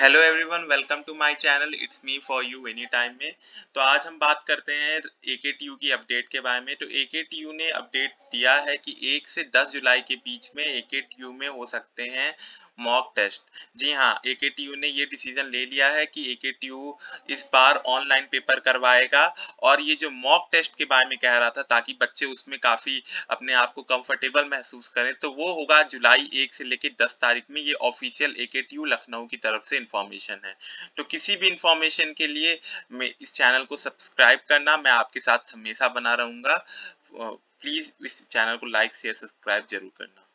Hello everyone welcome to my channel it's me for you any time में। तो आज हम बात करते हैं ए के अपडेट के बारे में। तो ए ने अपडेट दिया है कि एक से 10 जुलाई के बीच में ए में हो सकते हैं मॉक टेस्ट जी हाँ ए ने ये डिसीज़न ले लिया है कि ए इस बार ऑनलाइन पेपर करवाएगा और ये जो मॉक टेस्ट के बारे में कह रहा था ताकि बच्चे उसमें काफ़ी अपने आप को कंफर्टेबल महसूस करें तो वो होगा जुलाई एक से लेकर दस तारीख में ये ऑफिशियल ए लखनऊ की तरफ़ से इंफॉर्मेशन है। तो किसी भी इंफॉर्मेशन के लिए मैं इस चैनल को सब्सक्राइब करना, मैं आपके साथ हमेशा बना रहूँगा। प्लीज़ इस चैनल को लाइक शेयर सब्सक्राइब ज़रूर करना।